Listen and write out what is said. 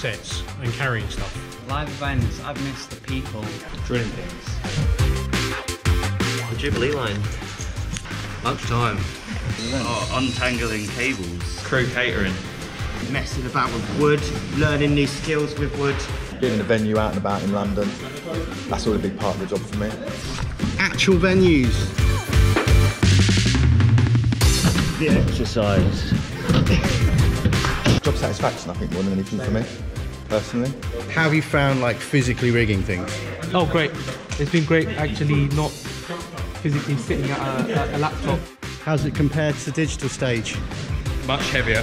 sets and carrying stuff. Live events, I've missed the people. Drilling things. The Jubilee line. Lunchtime. Oh, untangling cables. Crew catering. Messing about with wood, learning new skills with wood. Being in a venue out and about in London, that's all a big part of the job for me. Actual venues. The exercise. Job satisfaction, I think, more than anything for me, personally. How have you found like physically rigging things? Oh, great. It's been great actually not physically sitting at a, a laptop. How's it compared to the digital stage? Much heavier.